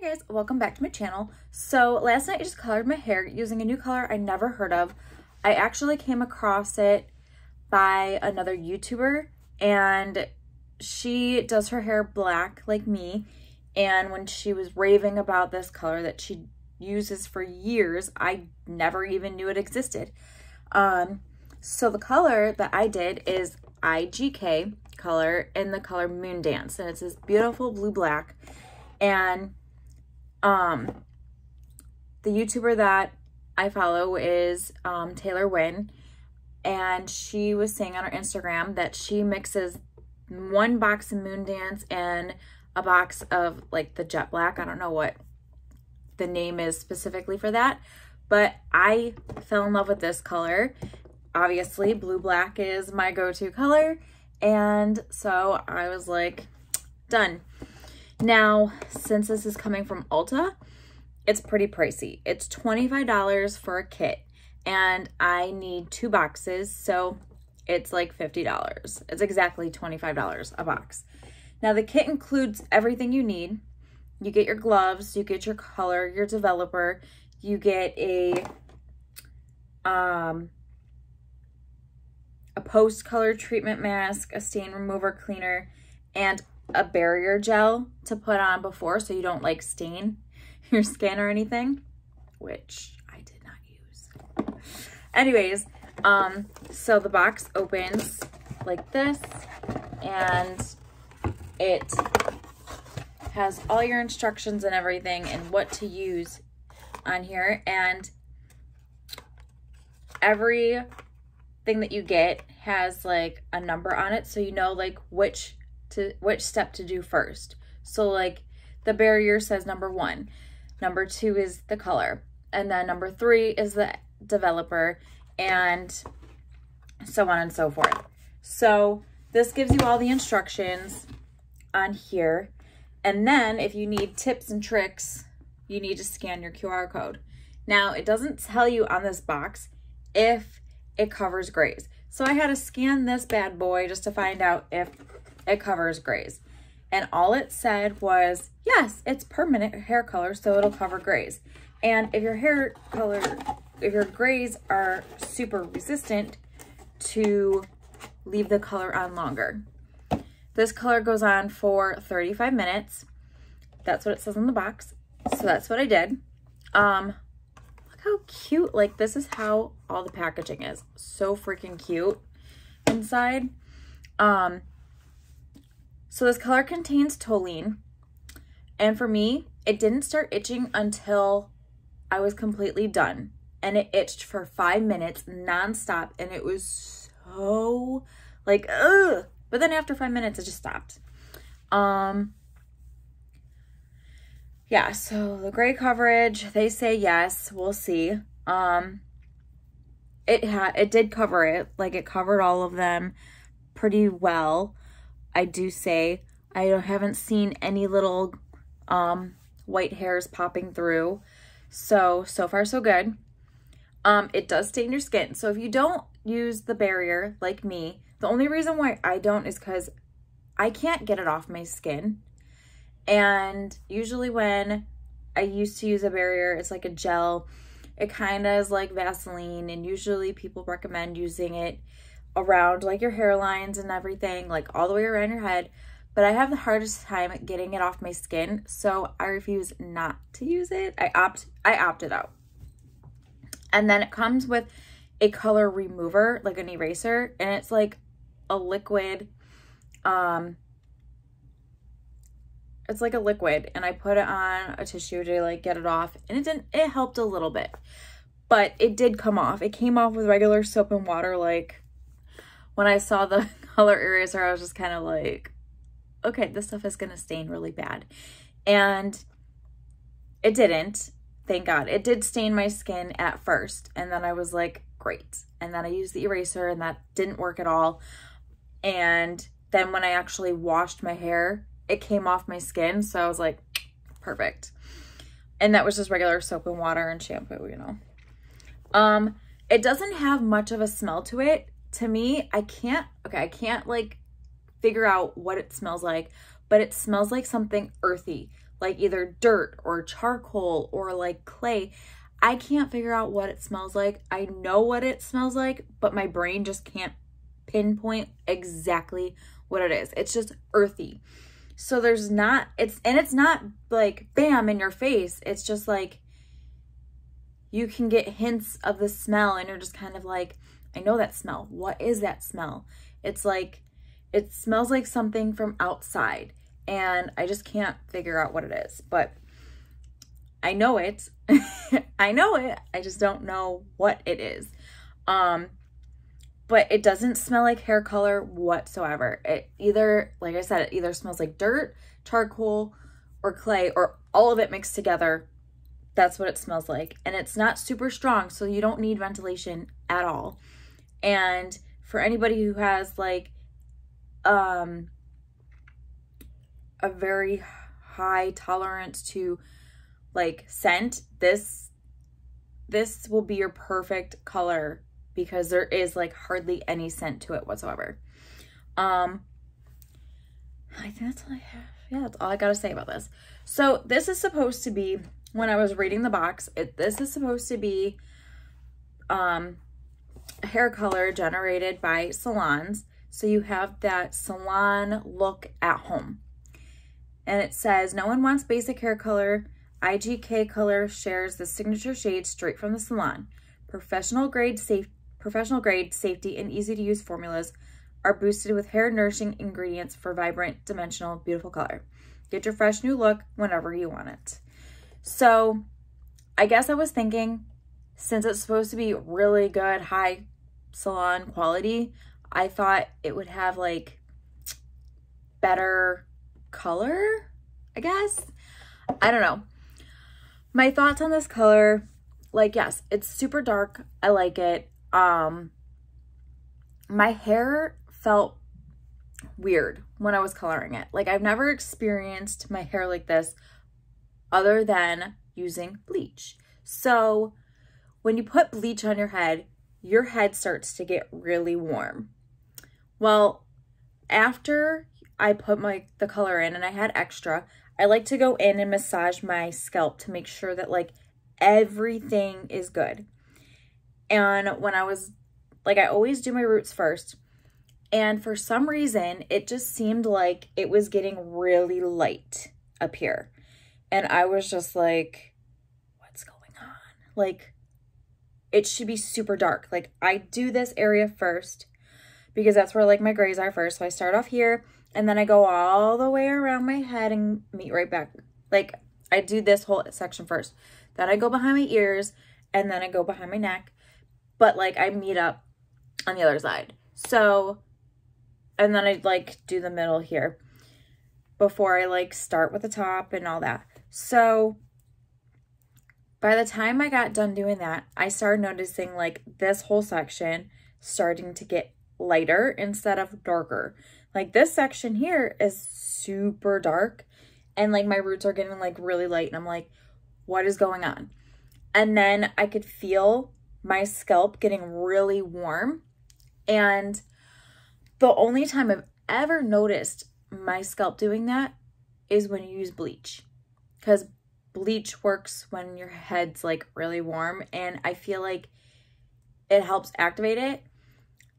Hi guys, welcome back to my channel. So last night I just colored my hair using a new color I never heard of. I actually came across it by another YouTuber and she does her hair black like me. And when she was raving about this color that she uses for years, I never even knew it existed. Um, so the color that I did is IGK color in the color Moon Dance. And it's this beautiful blue black. And um, the YouTuber that I follow is um, Taylor Wynn, and she was saying on her Instagram that she mixes one box of Moon Dance and a box of like the Jet Black. I don't know what the name is specifically for that, but I fell in love with this color. Obviously, blue black is my go-to color, and so I was like, done. Now, since this is coming from Ulta, it's pretty pricey. It's $25 for a kit and I need two boxes. So it's like $50. It's exactly $25 a box. Now the kit includes everything you need. You get your gloves, you get your color, your developer, you get a um a post color treatment mask, a stain remover cleaner, and a barrier gel to put on before so you don't like stain your skin or anything, which I did not use. Anyways, um, so the box opens like this and it has all your instructions and everything and what to use on here and every thing that you get has like a number on it so you know like which to which step to do first. So like the barrier says number one, number two is the color, and then number three is the developer, and so on and so forth. So this gives you all the instructions on here. And then if you need tips and tricks, you need to scan your QR code. Now, it doesn't tell you on this box if it covers grays. So I had to scan this bad boy just to find out if it covers grays. And all it said was, yes, it's permanent hair color, so it'll cover grays. And if your hair color, if your grays are super resistant to leave the color on longer. This color goes on for 35 minutes. That's what it says on the box. So that's what I did. Um, look how cute, like this is how all the packaging is. So freaking cute inside. Um, so this color contains toluene. And for me, it didn't start itching until I was completely done. And it itched for five minutes nonstop. And it was so like, ugh. But then after five minutes, it just stopped. Um, yeah, so the gray coverage, they say yes. We'll see. Um, it had, it did cover it. Like it covered all of them pretty well. I do say I haven't seen any little um, white hairs popping through. So, so far so good. Um, it does stain your skin. So if you don't use the barrier like me, the only reason why I don't is because I can't get it off my skin. And usually when I used to use a barrier, it's like a gel. It kind of is like Vaseline and usually people recommend using it around like your hairlines and everything, like all the way around your head. But I have the hardest time getting it off my skin, so I refuse not to use it. I opt I opted out. And then it comes with a color remover, like an eraser, and it's like a liquid um it's like a liquid and I put it on a tissue to like get it off and it didn't it helped a little bit but it did come off it came off with regular soap and water like when I saw the color eraser, I was just kind of like, okay, this stuff is going to stain really bad. And it didn't, thank God. It did stain my skin at first. And then I was like, great. And then I used the eraser and that didn't work at all. And then when I actually washed my hair, it came off my skin. So I was like, perfect. And that was just regular soap and water and shampoo, you know. Um, it doesn't have much of a smell to it to me, I can't, okay, I can't like figure out what it smells like, but it smells like something earthy. like either dirt or charcoal or like clay. I can't figure out what it smells like. I know what it smells like, but my brain just can't pinpoint exactly what it is. It's just earthy. So there's not, it's, and it's not like bam in your face. It's just like you can get hints of the smell and you're just kind of like, I know that smell. What is that smell? It's like, it smells like something from outside and I just can't figure out what it is. But I know it. I know it. I just don't know what it is. Um, but it doesn't smell like hair color whatsoever. It either, like I said, it either smells like dirt, charcoal, or clay, or all of it mixed together. That's what it smells like. And it's not super strong, so you don't need ventilation at all. And for anybody who has like um a very high tolerance to like scent, this this will be your perfect color because there is like hardly any scent to it whatsoever. Um, I think that's all I have. Yeah, that's all I gotta say about this. So this is supposed to be, when I was reading the box, it, this is supposed to be um, hair color generated by salons. So you have that salon look at home. And it says, no one wants basic hair color. IGK Color shares the signature shade straight from the salon. Professional grade safe professional grade, safety, and easy to use formulas are boosted with hair nourishing ingredients for vibrant, dimensional, beautiful color. Get your fresh new look whenever you want it. So I guess I was thinking since it's supposed to be really good, high salon quality, I thought it would have like better color, I guess. I don't know. My thoughts on this color, like yes, it's super dark. I like it um my hair felt weird when I was coloring it. Like I've never experienced my hair like this other than using bleach. So when you put bleach on your head, your head starts to get really warm. Well, after I put my the color in and I had extra, I like to go in and massage my scalp to make sure that like everything is good. And when I was, like I always do my roots first. And for some reason, it just seemed like it was getting really light up here. And I was just like, what's going on? Like, it should be super dark. Like, I do this area first because that's where like my grays are first. So I start off here and then I go all the way around my head and meet right back. Like, I do this whole section first. Then I go behind my ears and then I go behind my neck but like I meet up on the other side. So, and then I like do the middle here before I like start with the top and all that. So by the time I got done doing that, I started noticing like this whole section starting to get lighter instead of darker. Like this section here is super dark and like my roots are getting like really light and I'm like, what is going on? And then I could feel my scalp getting really warm. And the only time I've ever noticed my scalp doing that is when you use bleach. Because bleach works when your head's like really warm. And I feel like it helps activate it.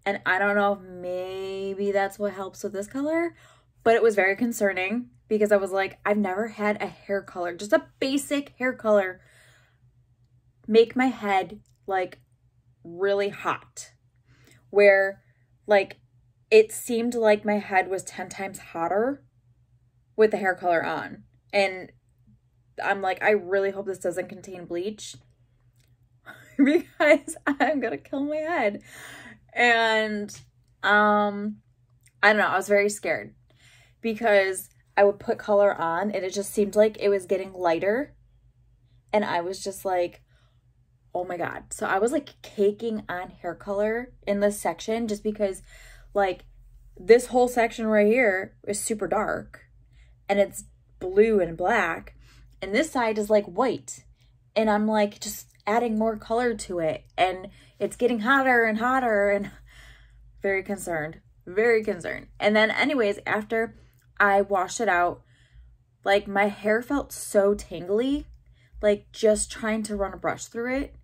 And I don't know if maybe that's what helps with this color, but it was very concerning because I was like, I've never had a hair color, just a basic hair color, make my head like really hot where like it seemed like my head was 10 times hotter with the hair color on. And I'm like, I really hope this doesn't contain bleach. Because I'm going to kill my head. And um I don't know, I was very scared. Because I would put color on and it just seemed like it was getting lighter. And I was just like, oh my god. So i was like caking on hair color in this section just because like this whole section right here is super dark. And it's blue and black and this side is like white and i'm like just adding more color to it and it's getting hotter and hotter and very concerned very concerned and then anyways after i washed it out like my hair felt so tangly, like just trying to run a brush through it.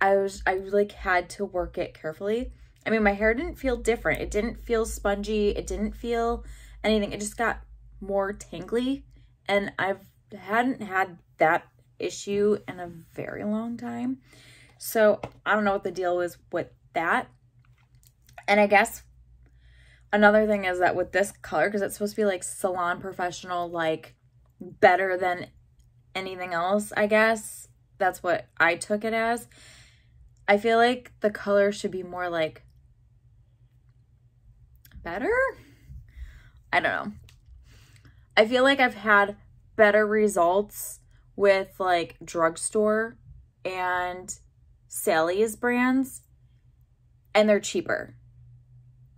I was, I like had to work it carefully. I mean, my hair didn't feel different. It didn't feel spongy. It didn't feel anything. It just got more tangly. And I've hadn't had that issue in a very long time. So I don't know what the deal was with that. And I guess another thing is that with this color, because it's supposed to be like salon professional, like better than anything else, I guess. That's what I took it as. I feel like the color should be more like better. I don't know. I feel like I've had better results with like drugstore and Sally's brands and they're cheaper.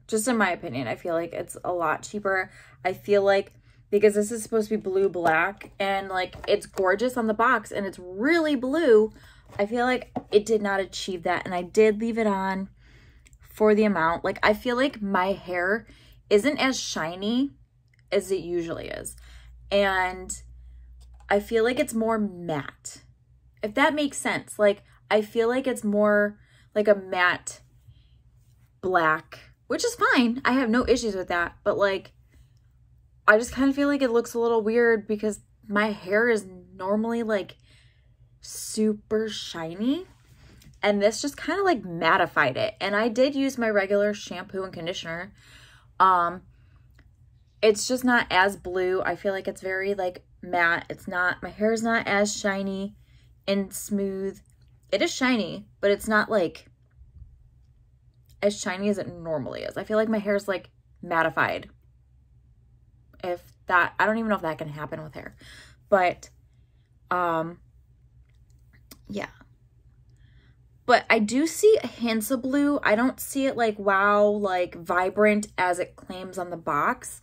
Just in my opinion, I feel like it's a lot cheaper. I feel like because this is supposed to be blue black and like it's gorgeous on the box and it's really blue, I feel like it did not achieve that and I did leave it on for the amount. Like I feel like my hair isn't as shiny as it usually is. And I feel like it's more matte. If that makes sense. Like I feel like it's more like a matte black, which is fine. I have no issues with that. But like, I just kind of feel like it looks a little weird because my hair is normally like super shiny. And this just kind of like mattified it. And I did use my regular shampoo and conditioner. Um, it's just not as blue. I feel like it's very like matte. It's not, my hair is not as shiny and smooth. It is shiny, but it's not like as shiny as it normally is. I feel like my hair is like mattified. If that, I don't even know if that can happen with hair, but, um, yeah. But I do see hints of blue. I don't see it like, wow, like vibrant as it claims on the box.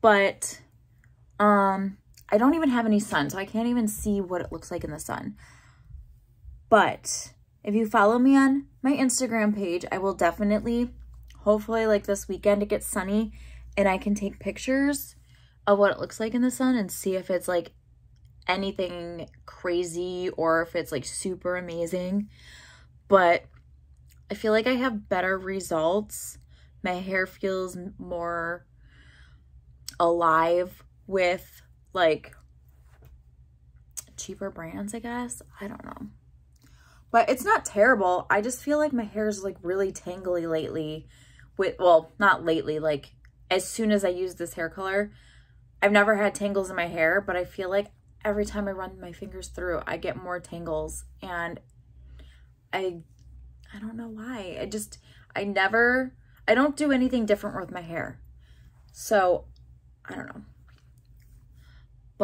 But, um, I don't even have any sun, so I can't even see what it looks like in the sun. But if you follow me on my Instagram page, I will definitely, hopefully like this weekend it gets sunny and I can take pictures of what it looks like in the sun and see if it's like anything crazy or if it's like super amazing. But I feel like I have better results. My hair feels more alive with like cheaper brands, I guess. I don't know. But it's not terrible. I just feel like my hair is like really tangly lately. With Well, not lately, like as soon as I use this hair color. I've never had tangles in my hair, but I feel like every time I run my fingers through, I get more tangles. And I, I don't know why. I just, I never, I don't do anything different with my hair. So, I don't know.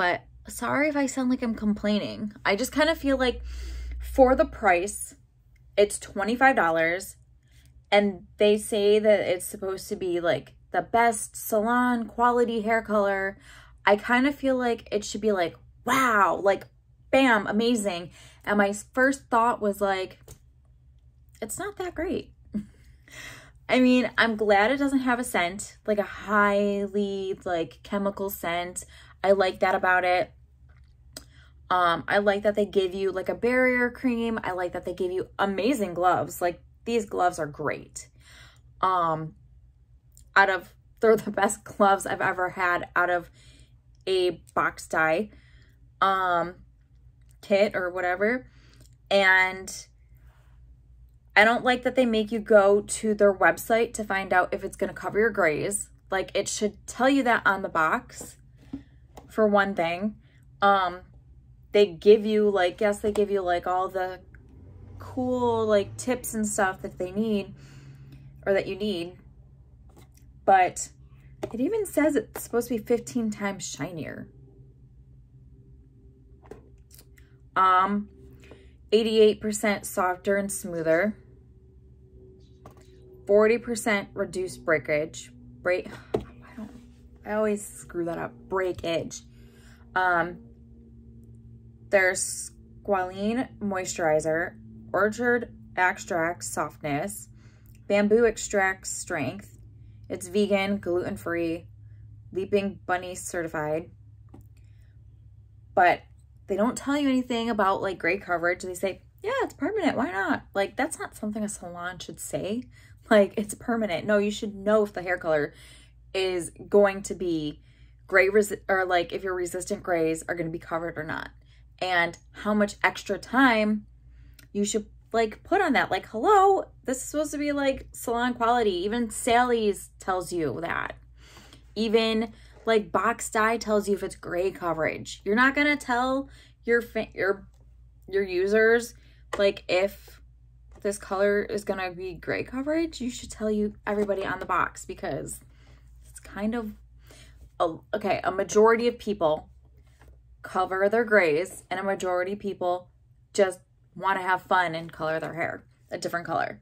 But sorry if I sound like I'm complaining. I just kind of feel like for the price, it's $25 and they say that it's supposed to be like the best salon quality hair color. I kind of feel like it should be like, wow, like bam, amazing. And my first thought was like, it's not that great. I mean, I'm glad it doesn't have a scent, like a highly like chemical scent. I like that about it. Um, I like that they give you like a barrier cream. I like that they give you amazing gloves. Like these gloves are great. Um, out of, they're the best gloves I've ever had out of a box dye um, kit or whatever. And I don't like that they make you go to their website to find out if it's going to cover your grays. Like it should tell you that on the box for one thing. Um, they give you like, yes, they give you like all the cool like tips and stuff that they need or that you need. But it even says it's supposed to be 15 times shinier. Um, 88% softer and smoother. 40% reduced breakage. Break, I always screw that up. Breakage. Um, there's squalene moisturizer, orchid extract softness, bamboo extract strength. It's vegan, gluten-free, leaping bunny certified. but they don't tell you anything about like gray coverage. They say, yeah, it's permanent. Why not? Like, that's not something a salon should say. Like, it's permanent. No, you should know if the hair color is going to be gray resi- or like if your resistant grays are going to be covered or not. And how much extra time you should like put on that. Like hello this is supposed to be like salon quality. Even sally's tells you that. Even like box dye tells you if it's gray coverage. You're not going to tell your your your users like if this color is going to be gray coverage. You should tell you everybody on the box because kind of a, okay, a majority of people cover their grays and a majority of people just want to have fun and color their hair a different color.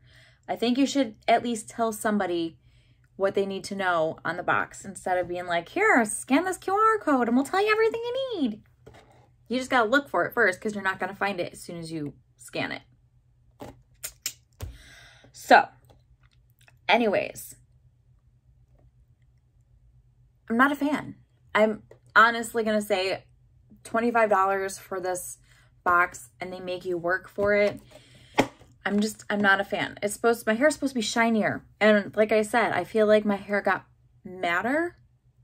I think you should at least tell somebody what they need to know on the box instead of being like, here, scan this QR code and we'll tell you everything you need. You just got to look for it first because you're not going to find it as soon as you scan it. So, anyways, I'm not a fan. I'm honestly going to say $25 for this box and they make you work for it. I'm just, I'm not a fan. It's supposed, my hair's supposed to be shinier. And like I said, I feel like my hair got matter.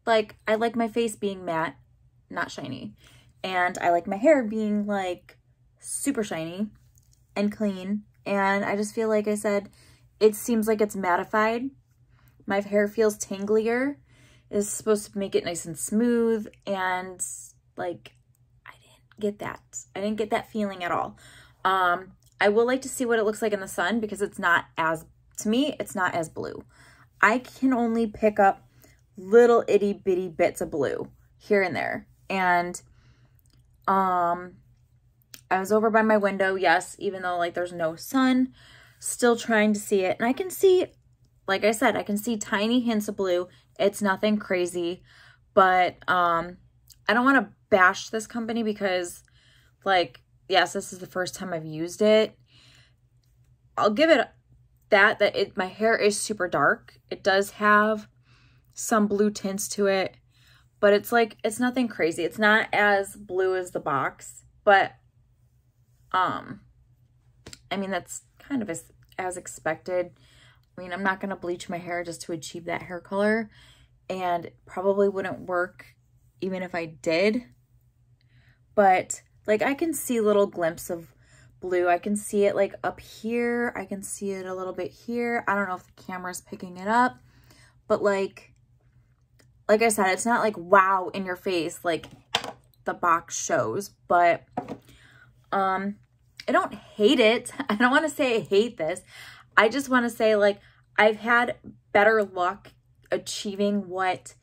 Like I like my face being matte, not shiny. And I like my hair being like super shiny and clean. And I just feel like I said, it seems like it's mattified. My hair feels tanglier is supposed to make it nice and smooth and like I didn't get that. I didn't get that feeling at all. Um, I will like to see what it looks like in the sun because it's not as, to me, it's not as blue. I can only pick up little itty bitty bits of blue here and there. And um, I was over by my window, yes, even though like there's no sun, still trying to see it. And I can see, like I said, I can see tiny hints of blue it's nothing crazy, but um, I don't want to bash this company because, like, yes, this is the first time I've used it. I'll give it that, that it my hair is super dark. It does have some blue tints to it, but it's like, it's nothing crazy. It's not as blue as the box, but, um, I mean, that's kind of as, as expected. I mean, I'm not going to bleach my hair just to achieve that hair color and probably wouldn't work even if I did. But like I can see little glimpse of blue. I can see it like up here. I can see it a little bit here. I don't know if the camera's picking it up, but like, like I said, it's not like wow in your face like the box shows, but um, I don't hate it. I don't want to say I hate this. I just want to say like I've had better luck achieving what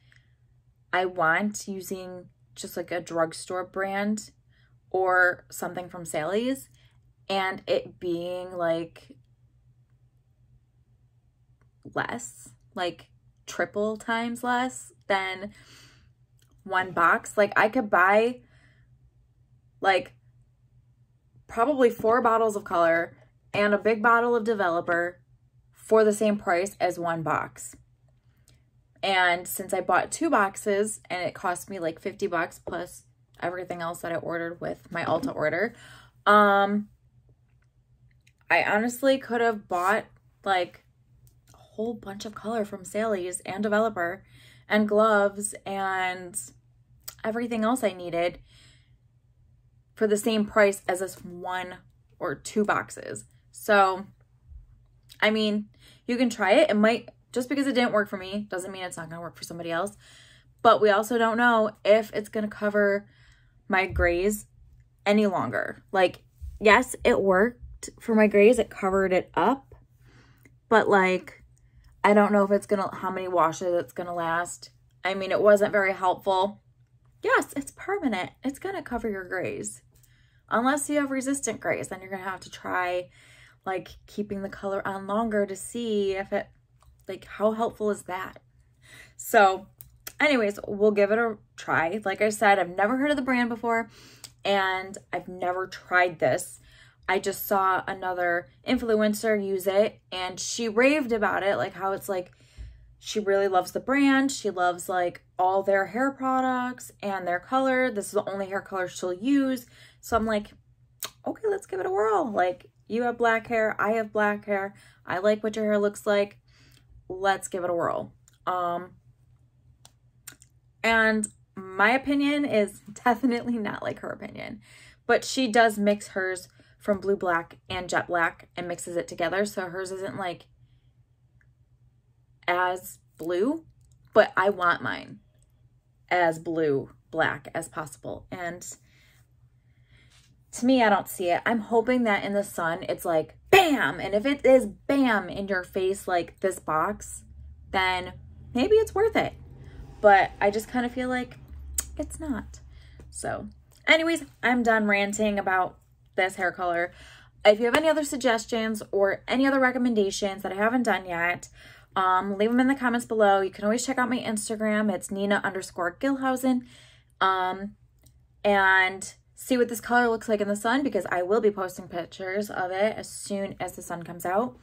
I want using just like a drugstore brand or something from Sally's and it being like less, like triple times less than one box. Like I could buy like probably four bottles of color and a big bottle of developer for the same price as one box. And since I bought two boxes and it cost me like 50 bucks plus everything else that I ordered with my Ulta order, um, I honestly could have bought like a whole bunch of color from Sally's and Developer and gloves and everything else I needed for the same price as this one or two boxes. So, I mean, you can try it. It might, just because it didn't work for me, doesn't mean it's not going to work for somebody else. But we also don't know if it's going to cover my grays any longer. Like, yes, it worked for my grays. It covered it up. But like, I don't know if it's going to, how many washes it's going to last. I mean, it wasn't very helpful. Yes, it's permanent. It's going to cover your grays. Unless you have resistant grays, then you're going to have to try like keeping the color on longer to see if it, like how helpful is that? So anyways, we'll give it a try. Like I said, I've never heard of the brand before and I've never tried this. I just saw another influencer use it and she raved about it, like how it's like she really loves the brand. She loves like all their hair products and their color. This is the only hair color she'll use. So I'm like, okay, let's give it a whirl. Like you have black hair, I have black hair. I like what your hair looks like. Let's give it a whirl. Um, and my opinion is definitely not like her opinion, but she does mix hers from blue black and jet black and mixes it together. So hers isn't like as blue, but I want mine as blue black as possible. And to me, I don't see it. I'm hoping that in the sun, it's like bam. And if it is bam in your face, like this box, then maybe it's worth it. But I just kind of feel like it's not. So anyways, I'm done ranting about this hair color. If you have any other suggestions or any other recommendations that I haven't done yet, um, leave them in the comments below. You can always check out my Instagram. It's Nina underscore Gilhousen. Um, and see what this color looks like in the sun because I will be posting pictures of it as soon as the sun comes out.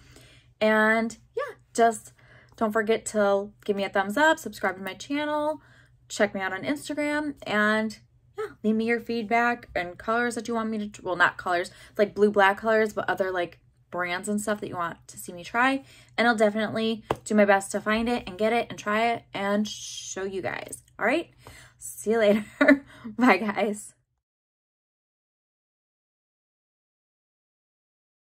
And yeah, just don't forget to give me a thumbs up, subscribe to my channel, check me out on Instagram, and yeah, leave me your feedback and colors that you want me to, well, not colors, like blue, black colors, but other like brands and stuff that you want to see me try. And I'll definitely do my best to find it and get it and try it and show you guys. All right. See you later. Bye guys.